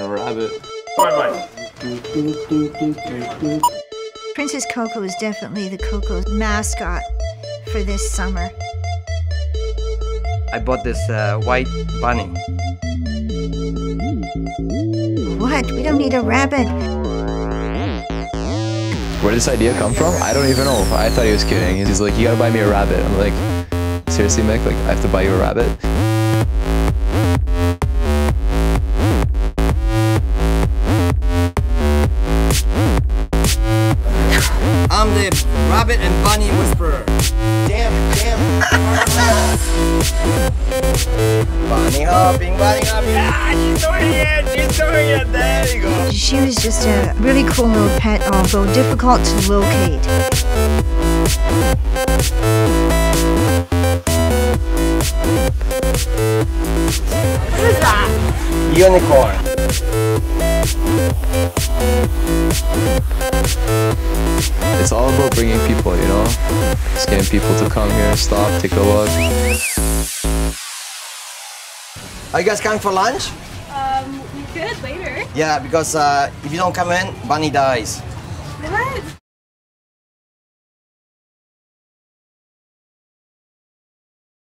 a rabbit. Princess Coco is definitely the Coco mascot for this summer. I bought this uh, white bunny. What? We don't need a rabbit. Where did this idea come from? I don't even know. I thought he was kidding. He's like, you gotta buy me a rabbit. I'm like, seriously, Mick? Like, I have to buy you a rabbit? I'm the rabbit and bunny whisperer. Damn, damn. bunny hopping, bunny hopping. Ah, she's doing it. She's doing it. There you go. She was just a really cool little pet, although difficult to locate. Unicorn. It's all about bringing people, you know? Just getting people to come here, and stop, take a look. Are you guys coming for lunch? Um, we could later. Yeah, because uh, if you don't come in, bunny dies. What?